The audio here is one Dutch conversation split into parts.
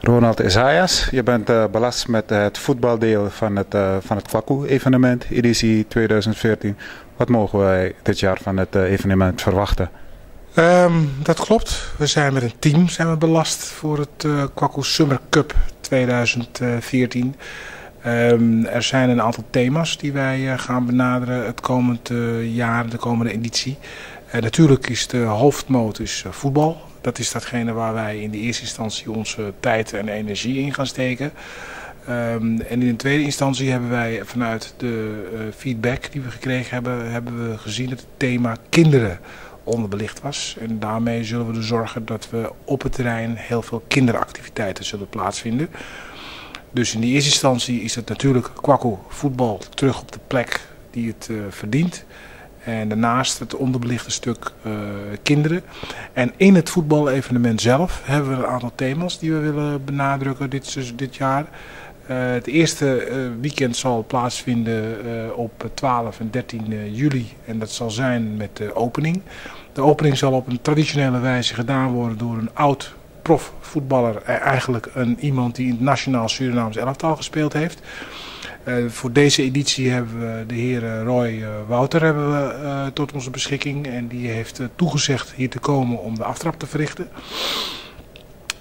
Ronald Isaias, je bent uh, belast met het voetbaldeel van het, uh, van het Kwaku-evenement, editie 2014. Wat mogen wij dit jaar van het evenement verwachten? Um, dat klopt. We zijn met een team zijn we belast voor het uh, Kwaku Summer Cup 2014. Um, er zijn een aantal thema's die wij gaan benaderen het komend jaar, de komende editie. natuurlijk is de hoofdmoot voetbal. Dat is datgene waar wij in de eerste instantie onze tijd en energie in gaan steken. Um, en in de tweede instantie hebben wij vanuit de uh, feedback die we gekregen hebben, hebben we gezien dat het thema kinderen onderbelicht was. En daarmee zullen we er zorgen dat we op het terrein heel veel kinderactiviteiten zullen plaatsvinden. Dus in de eerste instantie is het natuurlijk kwakko voetbal terug op de plek die het uh, verdient. En daarnaast het onderbelichte stuk uh, kinderen. En in het voetbalevenement zelf hebben we een aantal thema's die we willen benadrukken dit, dit jaar. Uh, het eerste uh, weekend zal plaatsvinden op 12 en 13 juli. En dat zal zijn met de opening. De opening zal op een traditionele wijze gedaan worden door een oud profvoetballer. Eigenlijk een, iemand die in het nationaal Surinaams elftal gespeeld heeft. Uh, voor deze editie hebben we de heer Roy uh, Wouter hebben we, uh, tot onze beschikking. En die heeft toegezegd hier te komen om de aftrap te verrichten.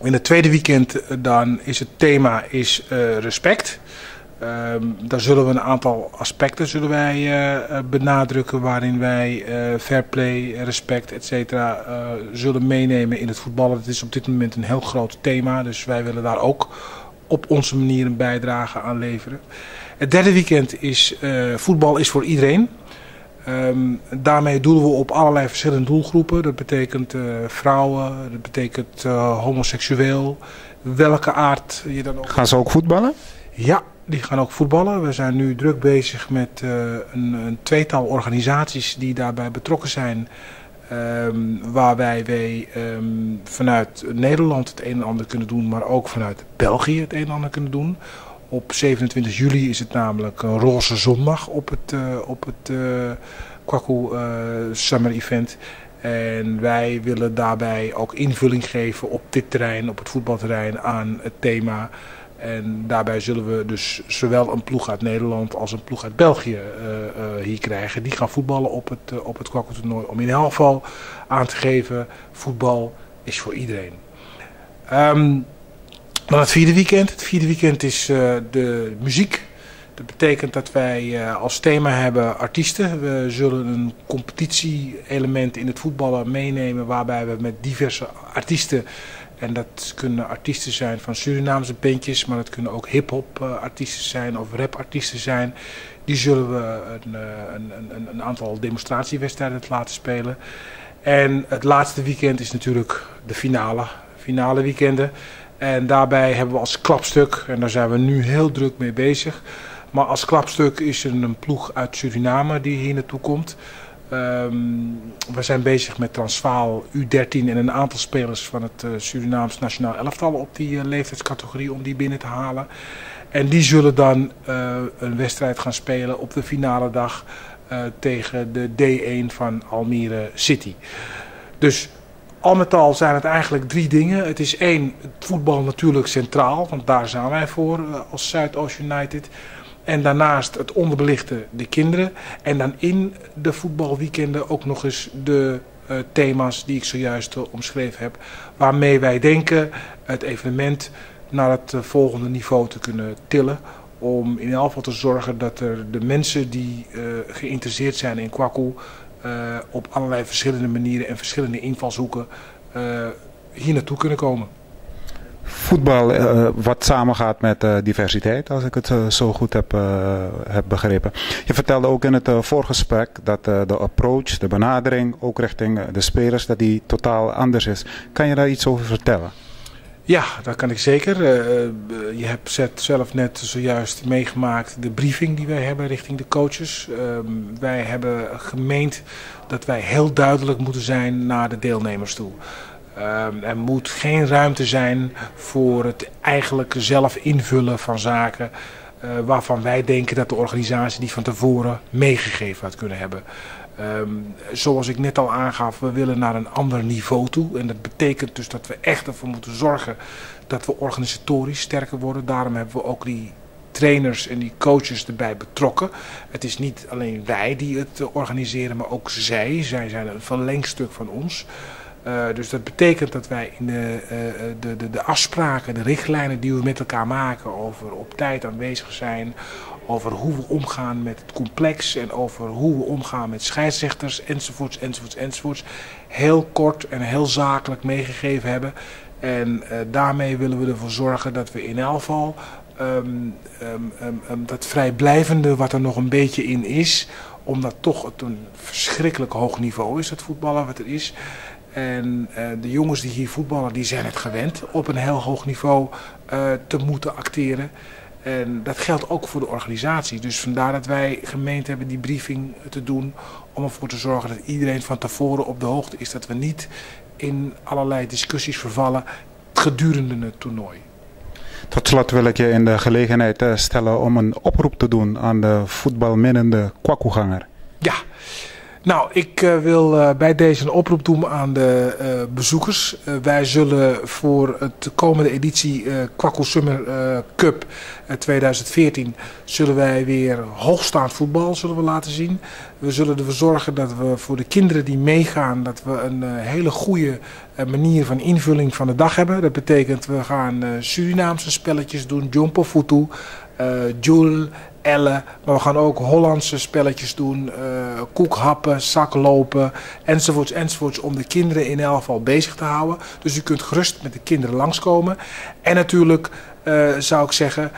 In het tweede weekend dan is het thema is, respect. Um, daar zullen we een aantal aspecten zullen wij, benadrukken waarin wij fair play, respect, etc. zullen meenemen in het voetballen. Het is op dit moment een heel groot thema, dus wij willen daar ook op onze manier een bijdrage aan leveren. Het derde weekend is uh, voetbal is voor iedereen. Um, daarmee doelen we op allerlei verschillende doelgroepen. Dat betekent uh, vrouwen, dat betekent uh, homoseksueel, welke aard je dan ook... Gaan ze ook voetballen? Ja, die gaan ook voetballen. We zijn nu druk bezig met een, een, tweetal organisaties die daarbij betrokken zijn. Um, waarbij wij um, vanuit Nederland het een en ander kunnen doen, maar ook vanuit België het een en ander kunnen doen. Op 27 juli is het namelijk een roze zondag op het, uh, op het uh, Kwaku uh, Summer Event. En wij willen daarbij ook invulling geven op dit terrein, op het voetbalterrein, aan het thema. En daarbij zullen we dus zowel een ploeg uit Nederland als een ploeg uit België hier krijgen. Die gaan voetballen op het, op het Kwaku toernooi. Om in elk geval aan te geven, voetbal is voor iedereen. Um, dan het vierde weekend. Het vierde weekend is uh, de muziek. Dat betekent dat wij uh, als thema hebben artiesten. We zullen een competitie-element in het voetballen meenemen waarbij we met diverse artiesten en dat kunnen artiesten zijn van Surinaamse bandjes, maar dat kunnen ook hip-hop uh, artiesten zijn of rap artiesten zijn. Die zullen we een, een, een, een aantal demonstratiewedstrijden laten spelen. En het laatste weekend is natuurlijk de finale, finale weekenden. En daarbij hebben we als klapstuk, en daar zijn we nu heel druk mee bezig. Maar als klapstuk is er een ploeg uit Suriname die hier naartoe komt. Um, we zijn bezig met Transvaal U13 en een aantal spelers van het uh, Surinaams Nationaal Elftal op die uh, leeftijdscategorie om die binnen te halen. En die zullen dan uh, een wedstrijd gaan spelen op de finale dag tegen de D1 van Almere City. Dus al met al zijn het eigenlijk drie dingen. Het is één, het voetbal natuurlijk centraal, want daar zijn wij voor als Zuidoost United. En daarnaast het onderbelichten de kinderen. En dan in de voetbalweekenden ook nog eens de uh, thema's die ik zojuist uh, omschreven heb. Waarmee wij denken het evenement naar het uh, volgende niveau te kunnen tillen. Om in elk geval te zorgen dat er de mensen die geïnteresseerd zijn in Kwaku op allerlei verschillende manieren en verschillende invalshoeken hier naartoe kunnen komen. Voetbal uh, wat samengaat met diversiteit, als ik het zo goed heb, heb begrepen. Je vertelde ook in het voorgesprek dat de approach, de benadering, ook richting de spelers, dat die totaal anders is. Kan je daar iets over vertellen? Ja, dat kan ik zeker. Je hebt zelf net zojuist meegemaakt de briefing die wij hebben richting de coaches. Uh, wij hebben gemeend dat wij heel duidelijk moeten zijn naar de deelnemers toe. Uh, er moet geen ruimte zijn voor het eigenlijk zelf invullen van zaken. waarvan wij denken dat de organisatie die van tevoren meegegeven had kunnen hebben. Ehm, zoals ik net al aangaf, we willen naar een ander niveau toe. En dat betekent dus dat we echt ervoor moeten zorgen dat we organisatorisch sterker worden. Daarom hebben we ook die trainers en die coaches erbij betrokken. Het is niet alleen wij die het organiseren, maar ook zij. Zij zijn een verlengstuk van ons. Uh, dus dat betekent dat wij in de, uh, de, de, de afspraken, de richtlijnen die we met elkaar maken over op tijd aanwezig zijn, over hoe we omgaan met het complex en over hoe we omgaan met scheidsrechters enzovoorts, enzovoorts, enzovoorts, heel kort en heel zakelijk meegegeven hebben. En daarmee willen we ervoor zorgen dat we in elk geval um, um, um, dat vrijblijvende wat er nog een beetje in is, omdat toch het een verschrikkelijk hoog niveau is, het voetballen wat er is. En uh, de jongens die hier voetballen, die zijn het gewend op een heel hoog niveau uh, te moeten acteren. En dat geldt ook voor de organisatie. Dus vandaar dat wij gemeend hebben die briefing te doen om ervoor te zorgen dat iedereen van tevoren op de hoogte is. Dat we niet in allerlei discussies vervallen gedurende het toernooi. Tot slot wil ik je in de gelegenheid eh, stellen om een oproep te doen aan de voetbalminnende kwakkoeganger. Ja, nou, ik uh, wil uh, bij deze een oproep doen aan de uh, bezoekers. wij zullen voor het komende editie Kwakkel Summer Cup 2014 zullen wij weer hoogstaand voetbal zullen we laten zien. We zullen ervoor zorgen dat we voor de kinderen die meegaan, dat we een hele goede manier van invulling van de dag hebben. Dat betekent we gaan Surinaamse spelletjes doen, Jumpo Futu, Joule ellen. Maar we gaan ook Hollandse spelletjes doen. Uh, koekhappen, zaklopen enzovoorts enzovoorts. Om de kinderen in elk geval bezig te houden. Dus u kunt gerust met de kinderen langskomen. En natuurlijk uh, zou ik zeggen,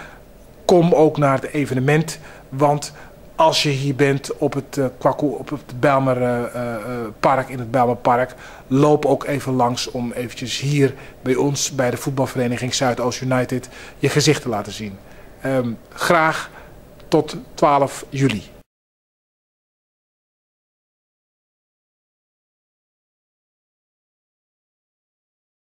kom ook naar het evenement. Want als je hier bent op het, uh, op het Bijlmer uh, uh, Park, in het Bijlmerpark, loop ook even langs om eventjes hier bij ons, bij de voetbalvereniging Zuidoost United, je gezicht te laten zien. Um, graag tot 12 juli.